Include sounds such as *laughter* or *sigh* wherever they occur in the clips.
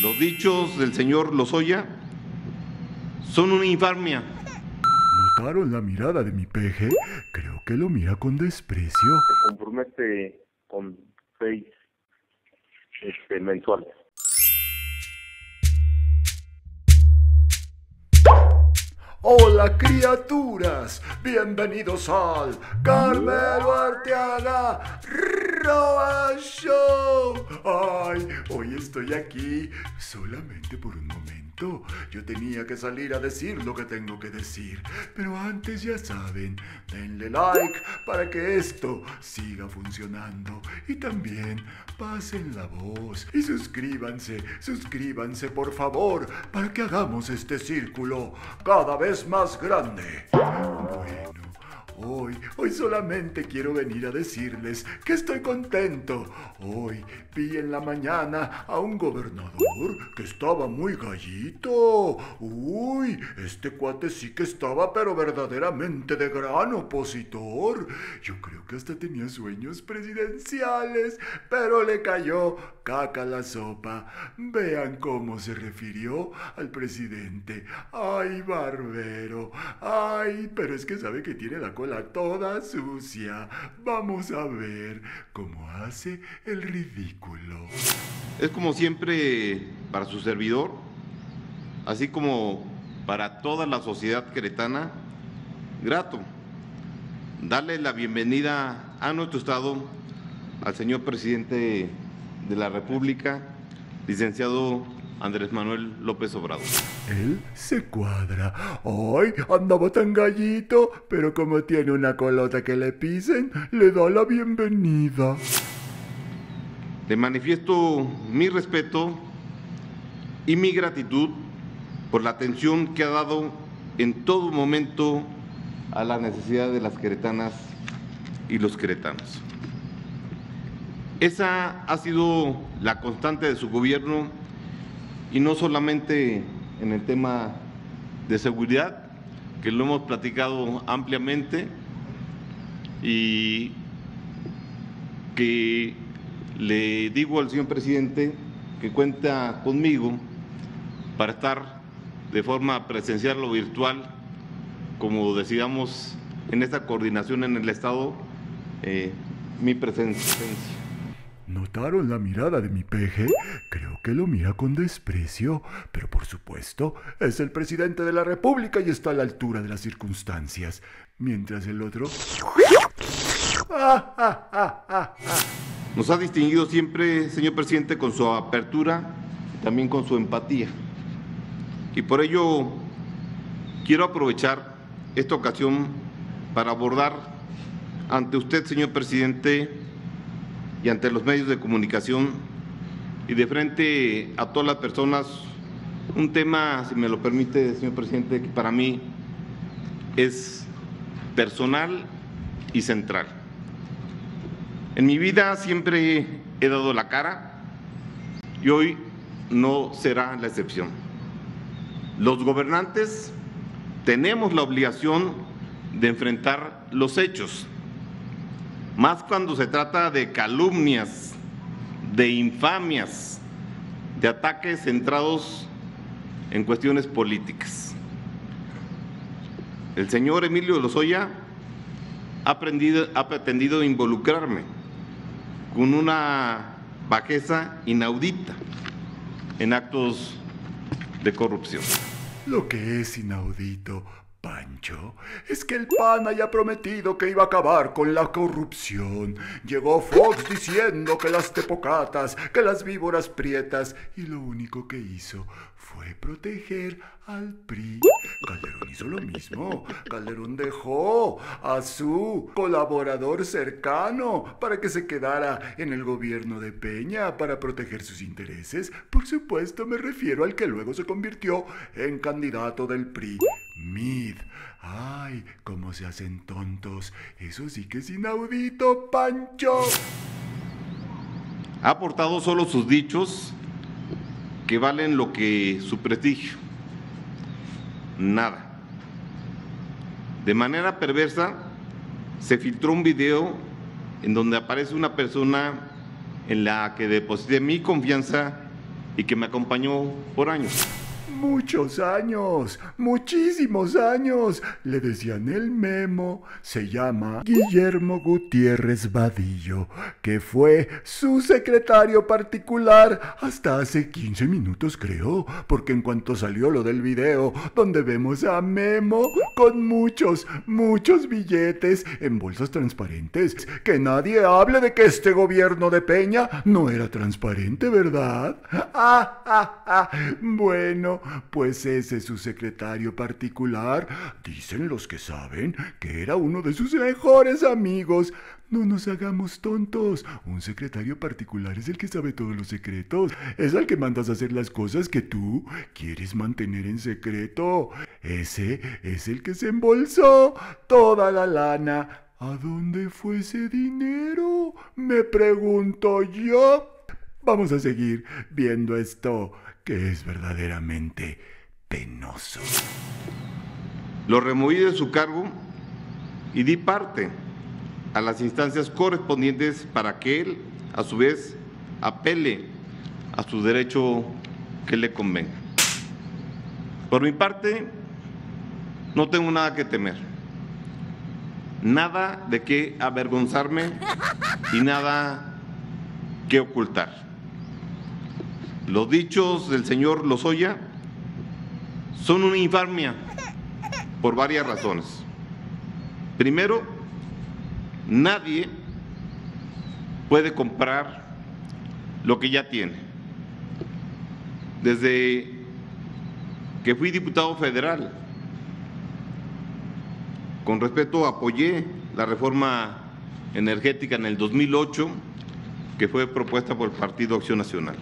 Los dichos del señor Lozoya son una infamia. ¿Notaron la mirada de mi peje? Creo que lo mira con desprecio. se compromete con seis este, mensuales. Hola criaturas, bienvenidos al Carmelo Arteaga Roa Show. Ay, hoy estoy aquí solamente por un momento. Yo tenía que salir a decir lo que tengo que decir, pero antes ya saben, denle like para que esto siga funcionando y también pasen la voz y suscríbanse, suscríbanse por favor para que hagamos este círculo cada vez más grande. Bueno. Hoy, hoy solamente quiero venir a decirles que estoy contento. Hoy vi en la mañana a un gobernador que estaba muy gallito. Uy, este cuate sí que estaba pero verdaderamente de gran opositor. Yo creo que hasta tenía sueños presidenciales, pero le cayó caca la sopa. Vean cómo se refirió al presidente. Ay, barbero. Ay, pero es que sabe que tiene la cola toda sucia. Vamos a ver cómo hace el ridículo. Es como siempre para su servidor, así como para toda la sociedad queretana, grato darle la bienvenida a nuestro Estado al señor presidente de la República, licenciado Andrés Manuel López Obrador. Él se cuadra. ¡Ay! Andaba tan gallito, pero como tiene una colota que le pisen, le da la bienvenida. Le manifiesto mi respeto y mi gratitud por la atención que ha dado en todo momento a la necesidad de las queretanas y los queretanos. Esa ha sido la constante de su gobierno y no solamente en el tema de seguridad, que lo hemos platicado ampliamente y que le digo al señor presidente que cuenta conmigo para estar de forma presencial o virtual, como decidamos en esta coordinación en el Estado, eh, mi presencia. ¿Notaron la mirada de mi peje? Creo que lo mira con desprecio, pero por supuesto, es el presidente de la República y está a la altura de las circunstancias. Mientras el otro... Nos ha distinguido siempre, señor presidente, con su apertura y también con su empatía. Y por ello quiero aprovechar esta ocasión para abordar ante usted, señor presidente, y ante los medios de comunicación y de frente a todas las personas un tema, si me lo permite, señor presidente, que para mí es personal y central. En mi vida siempre he dado la cara y hoy no será la excepción. Los gobernantes tenemos la obligación de enfrentar los hechos más cuando se trata de calumnias, de infamias, de ataques centrados en cuestiones políticas. El señor Emilio Lozoya ha, ha pretendido involucrarme con una bajeza inaudita en actos de corrupción. Lo que es inaudito Pancho, es que el PAN haya prometido que iba a acabar con la corrupción. Llegó Fox diciendo que las tepocatas, que las víboras prietas, y lo único que hizo fue proteger al PRI. Calderón hizo lo mismo. Calderón dejó a su colaborador cercano para que se quedara en el gobierno de Peña para proteger sus intereses. Por supuesto, me refiero al que luego se convirtió en candidato del PRI. Mid. Ay, cómo se hacen tontos. Eso sí que es inaudito, Pancho. Ha aportado solo sus dichos que valen lo que su prestigio. Nada. De manera perversa, se filtró un video en donde aparece una persona en la que deposité mi confianza y que me acompañó por años. Muchos años, muchísimos años, le decían el memo. Se llama Guillermo Gutiérrez Vadillo, que fue su secretario particular hasta hace 15 minutos creo, porque en cuanto salió lo del video, donde vemos a Memo con muchos, muchos billetes en bolsas transparentes, que nadie hable de que este gobierno de Peña no era transparente, ¿verdad? *laughs* Ah, ah, ah. Bueno, pues ese es su secretario particular. Dicen los que saben que era uno de sus mejores amigos. No nos hagamos tontos. Un secretario particular es el que sabe todos los secretos. Es al que mandas a hacer las cosas que tú quieres mantener en secreto. Ese es el que se embolsó toda la lana. ¿A dónde fue ese dinero? Me pregunto yo. Vamos a seguir viendo esto que es verdaderamente penoso. Lo removí de su cargo y di parte a las instancias correspondientes para que él, a su vez, apele a su derecho que le convenga. Por mi parte, no tengo nada que temer, nada de qué avergonzarme y nada que ocultar. Los dichos del señor Lozoya son una infamia por varias razones. Primero, nadie puede comprar lo que ya tiene. Desde que fui diputado federal, con respeto apoyé la reforma energética en el 2008 que fue propuesta por el Partido Acción Nacional.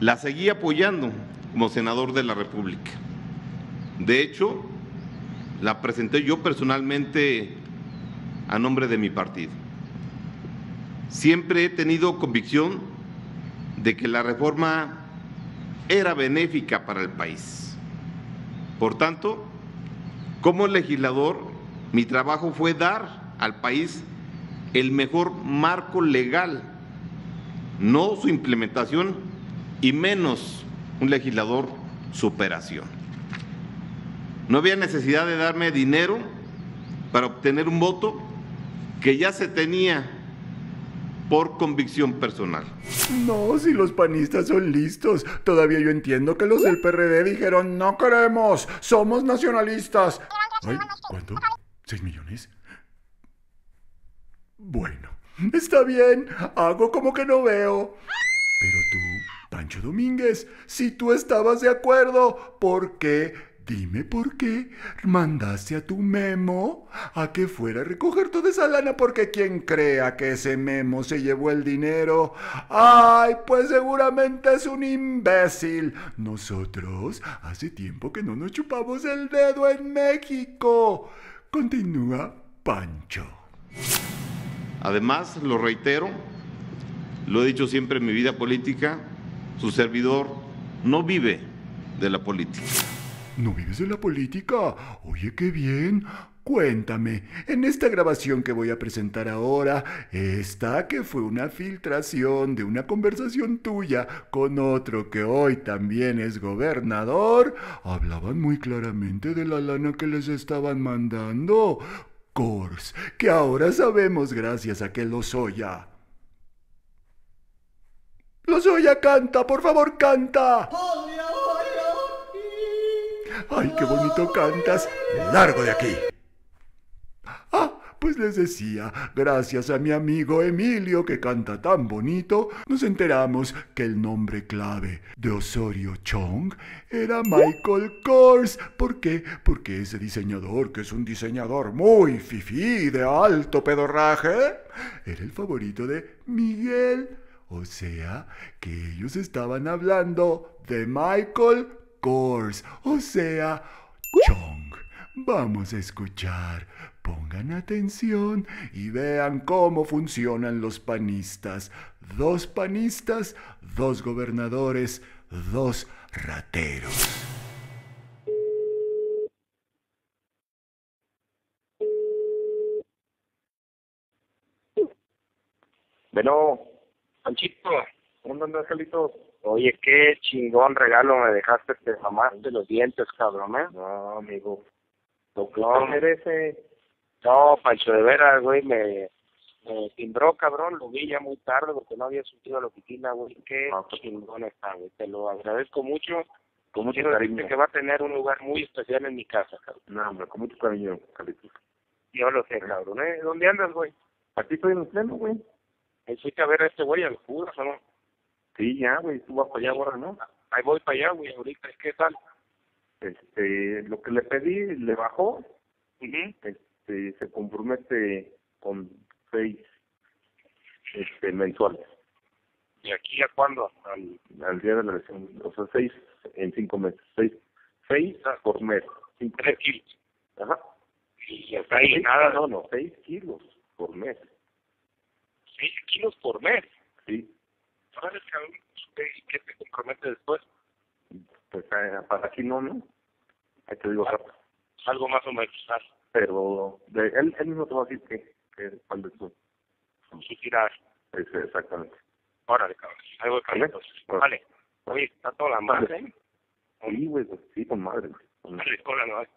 La seguí apoyando como senador de la República. De hecho, la presenté yo personalmente a nombre de mi partido. Siempre he tenido convicción de que la reforma era benéfica para el país. Por tanto, como legislador, mi trabajo fue dar al país el mejor marco legal, no su implementación y menos un legislador superación. No había necesidad de darme dinero para obtener un voto que ya se tenía por convicción personal. No, si los panistas son listos. Todavía yo entiendo que los del PRD dijeron, no queremos, somos nacionalistas. Ay, ¿Cuánto? ¿Seis millones? Bueno, está bien, hago como que no veo. Pero tú Pancho Domínguez, si tú estabas de acuerdo, ¿por qué? Dime por qué mandaste a tu memo a que fuera a recoger toda esa lana porque quien crea que ese memo se llevó el dinero, ay, pues seguramente es un imbécil. Nosotros hace tiempo que no nos chupamos el dedo en México. Continúa Pancho. Además, lo reitero, lo he dicho siempre en mi vida política, su servidor no vive de la política. ¿No vives de la política? Oye, qué bien. Cuéntame, en esta grabación que voy a presentar ahora, esta que fue una filtración de una conversación tuya con otro que hoy también es gobernador, hablaban muy claramente de la lana que les estaban mandando. Cors, que ahora sabemos gracias a que lo soya. Lozoya canta, por favor, canta. Ay, qué bonito cantas. Largo de aquí. Ah, pues les decía, gracias a mi amigo Emilio que canta tan bonito, nos enteramos que el nombre clave de Osorio Chong era Michael Kors. ¿Por qué? Porque ese diseñador, que es un diseñador muy fifí de alto pedorraje, era el favorito de Miguel o sea, que ellos estaban hablando de Michael Kors, o sea, Chong. Vamos a escuchar. Pongan atención y vean cómo funcionan los panistas. Dos panistas, dos gobernadores, dos rateros. Bueno, Panchito, ¿Dónde andas, Carlitos? Oye, qué chingón regalo me dejaste, te mamaste los dientes, cabrón, ¿eh? No, amigo. Lo que No. merece. No, Pancho, de veras, güey, me, me timbró, cabrón, lo vi ya muy tarde porque no había surtido a la oficina, güey, qué pues. chingón está, güey, te lo agradezco mucho. Con mucho Quiero cariño. que va a tener un lugar muy especial en mi casa, cabrón. No, hombre, con mucho cariño, Carlitos. Yo lo sé, cabrón, ¿eh? ¿Dónde andas, güey? Aquí estoy en el pleno, güey. Ahí fuiste a ver a este güey al Judas, ¿o no? Sí, ya, güey. Tú vas para allá ahora, ¿no? Ahí voy para allá, güey, ahorita, ¿qué tal? Este, lo que le pedí, le bajó. Ujú. Este, se compromete con seis este, mensuales. ¿Y aquí a cuándo? Al... Al día de la elección. O sea, seis en cinco meses. Seis, seis por mes. Cinco Tres kilos. Ajá. Y hasta ahí Seis- nada, No, no, seis kilos por mes. Seis kilos por mes. Sí. ¿Sabes, cabrón? ¿Y qué te compromete después? Pues eh, para aquí no, ¿no? Ahí te digo rápido. Algo más o menos, ah, Pero de, él, él mismo te va a decir que, que cuál es su. su tirada. es exactamente. Órale, cabrón. Ahí voy para entonces. Vale. Oye, está toda la madre, ¿eh? Sí, güey, pues, sí, con madre, güey. Con madre. Vale, no. No, güey.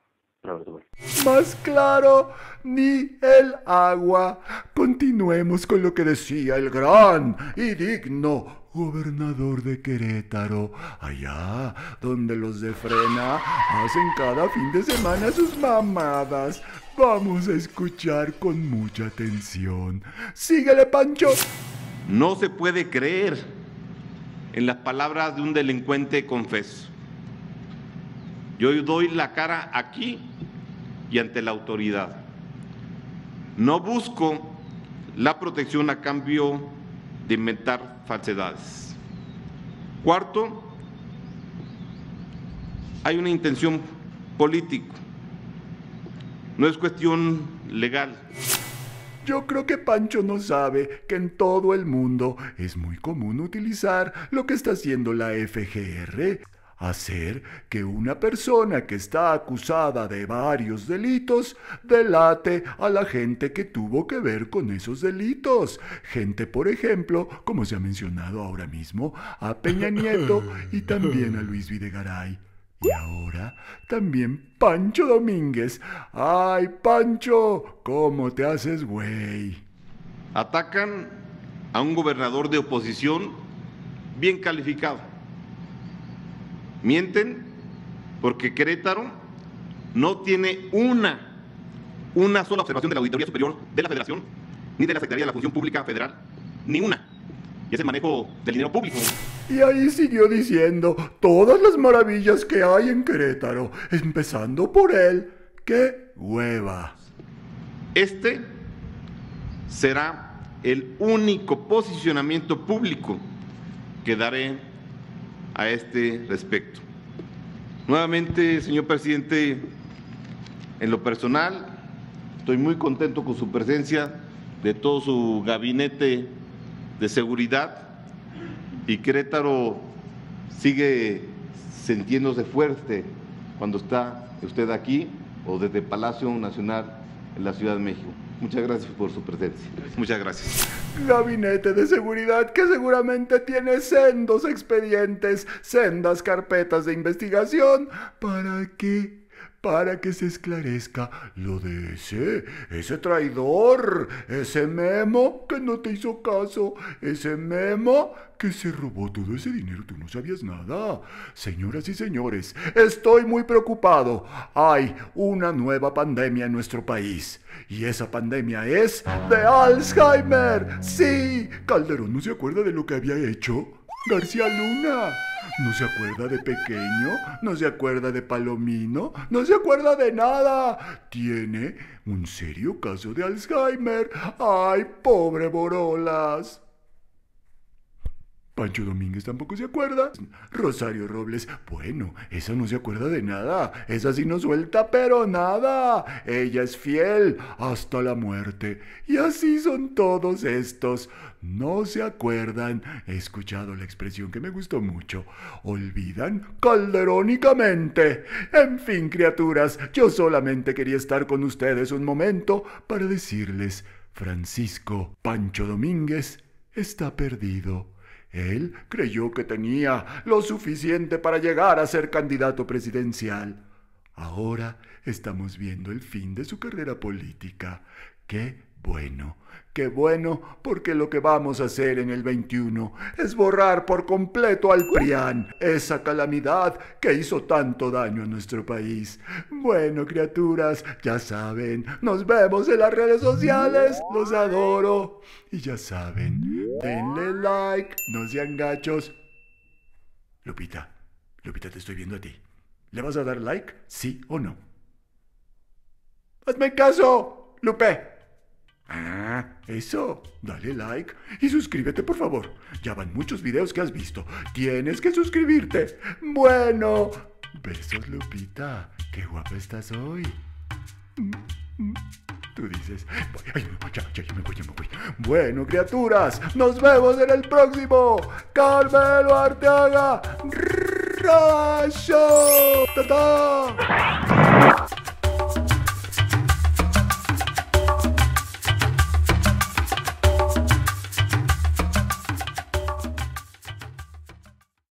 Más claro, ni el agua. Continuemos con lo que decía el gran y digno gobernador de Querétaro, allá donde los de frena hacen cada fin de semana sus mamadas. Vamos a escuchar con mucha atención. Síguele, Pancho. No se puede creer en las palabras de un delincuente confeso. Yo doy la cara aquí y ante la autoridad. No busco la protección a cambio de inventar falsedades. Cuarto, hay una intención política. No es cuestión legal. Yo creo que Pancho no sabe que en todo el mundo es muy común utilizar lo que está haciendo la FGR. Hacer que una persona que está acusada de varios delitos delate a la gente que tuvo que ver con esos delitos. Gente, por ejemplo, como se ha mencionado ahora mismo, a Peña *laughs* Nieto y también a Luis Videgaray. Y ahora también Pancho Domínguez. ¡Ay, Pancho! ¿Cómo te haces, güey? Atacan a un gobernador de oposición bien calificado. Mienten porque Querétaro no tiene una, una sola observación de la Auditoría Superior de la Federación, ni de la Secretaría de la Función Pública Federal, ni una. Y es el manejo del dinero público. Y ahí siguió diciendo todas las maravillas que hay en Querétaro, empezando por él. ¡Qué hueva! Este será el único posicionamiento público que daré a este respecto. Nuevamente, señor presidente, en lo personal, estoy muy contento con su presencia, de todo su gabinete de seguridad y Querétaro sigue sintiéndose fuerte cuando está usted aquí o desde Palacio Nacional en la Ciudad de México. Muchas gracias por su presencia. Muchas gracias. Gabinete de seguridad que seguramente tiene sendos expedientes, sendas carpetas de investigación. ¿Para qué? Para que se esclarezca lo de ese, ese traidor, ese memo que no te hizo caso, ese memo que se robó todo ese dinero, tú no sabías nada. Señoras y señores, estoy muy preocupado. Hay una nueva pandemia en nuestro país. Y esa pandemia es de Alzheimer. Sí, Calderón no se acuerda de lo que había hecho. García Luna. No se acuerda de pequeño, no se acuerda de Palomino, no se acuerda de nada. Tiene un serio caso de Alzheimer. Ay, pobre Borolas. Pancho Domínguez tampoco se acuerda. Rosario Robles, bueno, esa no se acuerda de nada. Esa sí no suelta, pero nada. Ella es fiel hasta la muerte. Y así son todos estos. No se acuerdan. He escuchado la expresión que me gustó mucho. Olvidan calderónicamente. En fin, criaturas, yo solamente quería estar con ustedes un momento para decirles, Francisco Pancho Domínguez está perdido Él creyó que tenía lo suficiente para llegar a ser candidato presidencial. Ahora estamos viendo el fin de su carrera política. Qué bueno, qué bueno, porque lo que vamos a hacer en el 21 es borrar por completo al PRIAN, esa calamidad que hizo tanto daño a nuestro país. Bueno, criaturas, ya saben, nos vemos en las redes sociales, los adoro. Y ya saben, denle like, no sean gachos. Lupita, Lupita, te estoy viendo a ti. ¿Le vas a dar like? ¿Sí o no? ¡Hazme caso, Lupe! Ah, eso. Dale like y suscríbete, por favor. Ya van muchos videos que has visto. Tienes que suscribirte. Bueno. Besos, Lupita. Qué guapa estás hoy. Tú dices. Ya, ya, me voy, ya me voy. Bueno, criaturas, nos vemos en el próximo. Carmelo Arteaga. Rayo. ¡Ta,